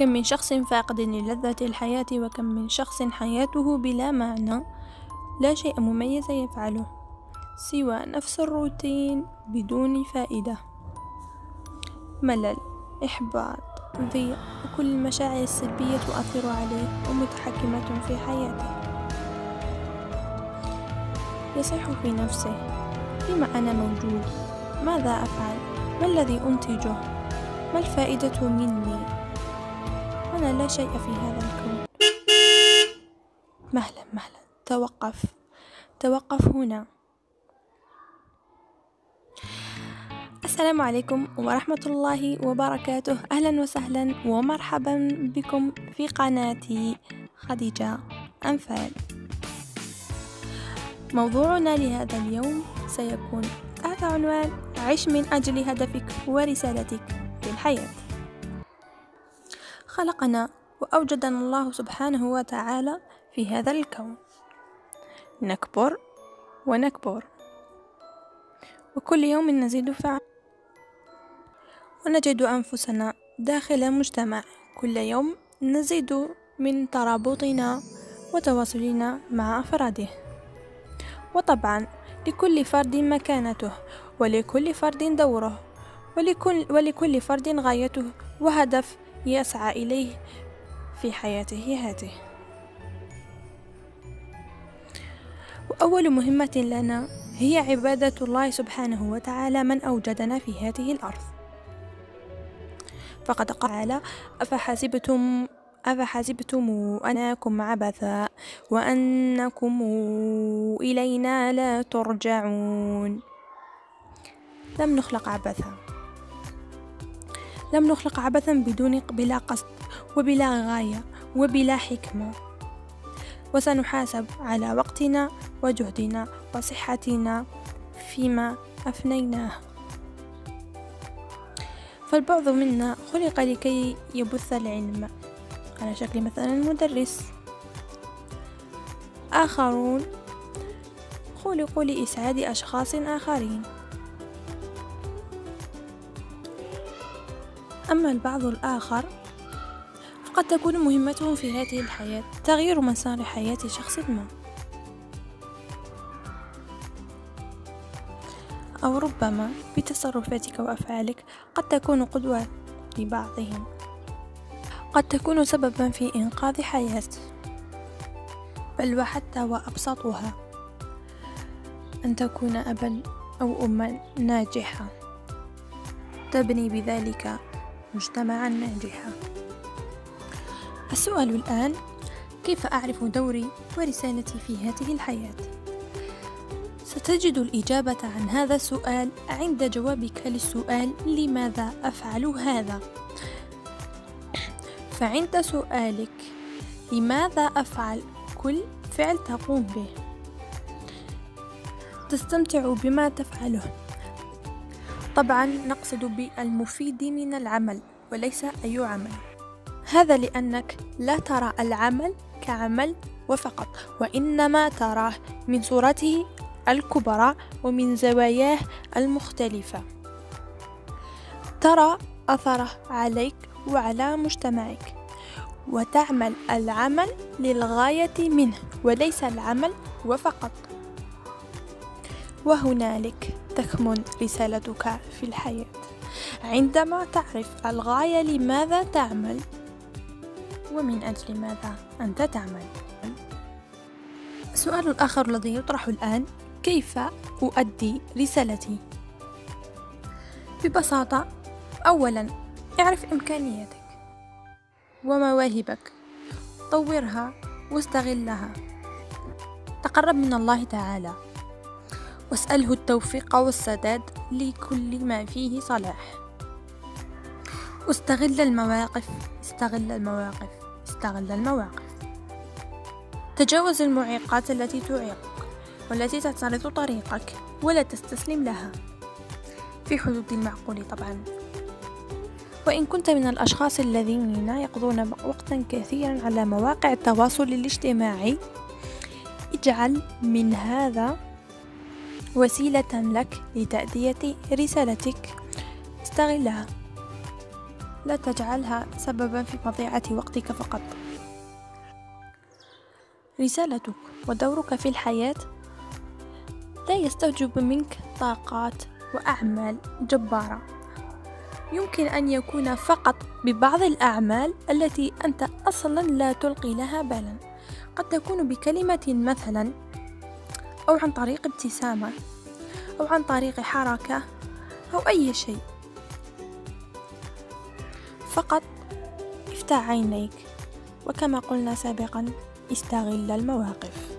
كم من شخص فاقد للذة الحياة وكم من شخص حياته بلا معنى. لا شيء مميز يفعله سوى نفس الروتين بدون فائدة. ملل إحباط ضيق وكل المشاعر السلبية تؤثر عليه ومتحكمة في حياته. يصيح في نفسه لم أنا موجود ماذا أفعل؟ ما الذي أنتجه؟ ما الفائدة مني؟ أنا لا شيء في هذا الكون. مهلا مهلا. توقف. توقف هنا. السلام عليكم ورحمة الله وبركاته. أهلا وسهلا ومرحبا بكم في قناتي خديجة أنفال. موضوعنا لهذا اليوم سيكون تحت عنوان عش من أجل هدفك ورسالتك في الحياة. خلقنا وأوجدنا الله سبحانه وتعالى في هذا الكون. نكبر ونكبر. وكل يوم نزيد فعل. ونجد أنفسنا داخل مجتمع كل يوم نزيد من ترابطنا وتواصلنا مع أفراده. وطبعا لكل فرد مكانته ولكل فرد دوره ولكل, ولكل فرد غايته وهدف يسعى إليه في حياته هذه وأول مهمة لنا هي عبادة الله سبحانه وتعالى من أوجدنا في هذه الأرض. فقد قال أفحسبتم أفحسبتم أنكم عبثا وأنكم إلينا لا ترجعون. لم نخلق عبثا. لم نخلق عبثا بدون بلا قصد وبلا غاية وبلا حكمة. وسنحاسب على وقتنا وجهدنا وصحتنا فيما أفنيناه. فالبعض منا خلق لكي يبث العلم. على شكل مثلا مدرس آخرون خلقوا لإسعاد أشخاص آخرين. أما البعض الآخر فقد تكون مهمته في هذه الحياة تغيير مسار حياة شخص ما. أو ربما بتصرفاتك وأفعالك قد تكون قدوة لبعضهم. قد تكون سببا في إنقاذ حياة. بل وحتى وأبسطها أن تكون أبا أو أما ناجحة. تبني بذلك مجتمعا ناجحا السؤال الآن كيف أعرف دوري ورسالتي في هذه الحياة؟ ستجد الإجابة عن هذا السؤال عند جوابك للسؤال لماذا أفعل هذا؟ فعند سؤالك لماذا أفعل كل فعل تقوم به تستمتع بما تفعله طبعا نقصد بالمفيد من العمل وليس أي عمل. هذا لأنك لا ترى العمل كعمل وفقط وإنما تراه من صورته الكبرى ومن زواياه المختلفة. ترى أثره عليك وعلى مجتمعك وتعمل العمل للغاية منه وليس العمل وفقط. وهنالك تكمن رسالتك في الحياة. عندما تعرف الغاية لماذا تعمل ومن أجل ماذا أنت تعمل. السؤال الآخر الذي يطرح الآن كيف أؤدي رسالتي؟ ببساطة أولا اعرف إمكانياتك ومواهبك. طورها واستغلها. تقرب من الله تعالى. واسأله التوفيق والسداد لكل ما فيه صلاح. واستغل المواقف استغل المواقف استغل المواقف. تجاوز المعيقات التي تعيقك والتي تعترض طريقك ولا تستسلم لها. في حدود المعقول طبعا. وإن كنت من الأشخاص الذين يقضون وقتا كثيرا على مواقع التواصل الاجتماعي اجعل من هذا وسيلة لك لتأدية رسالتك. استغلها. لا تجعلها سببا في مضيعة وقتك فقط. رسالتك ودورك في الحياة لا يستوجب منك طاقات وأعمال جبارة. يمكن أن يكون فقط ببعض الأعمال التي أنت أصلا لا تلقي لها بالا. قد تكون بكلمة مثلا أو عن طريق ابتسامة أو عن طريق حركة أو أي شيء. فقط افتح عينيك وكما قلنا سابقا استغل المواقف.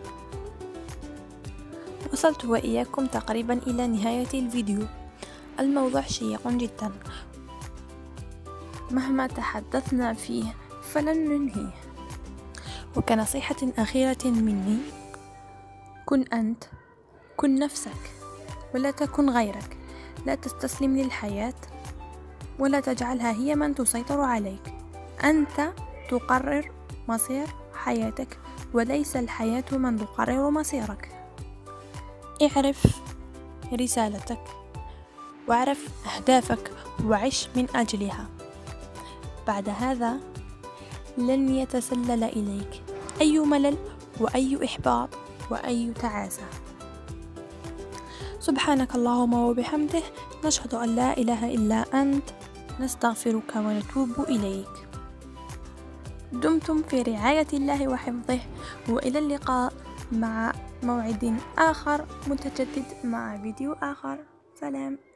وصلت وإياكم تقريبا إلى نهاية الفيديو. الموضوع شيق جدا. مهما تحدثنا فيه فلن ننهيه. وكنصيحة أخيرة مني كن أنت كن نفسك ولا تكن غيرك. لا تستسلم للحياة ولا تجعلها هي من تسيطر عليك. أنت تقرر مصير حياتك وليس الحياة من تقرر مصيرك. اعرف رسالتك واعرف أهدافك وعش من أجلها. بعد هذا لن يتسلل إليك أي ملل وأي إحباط. وأي تعاسة سبحانك اللهم وبحمده نشهد أن لا إله إلا أنت نستغفرك ونتوب إليك. دمتم في رعاية الله وحفظه وإلى اللقاء مع موعد آخر متجدد مع فيديو آخر. سلام.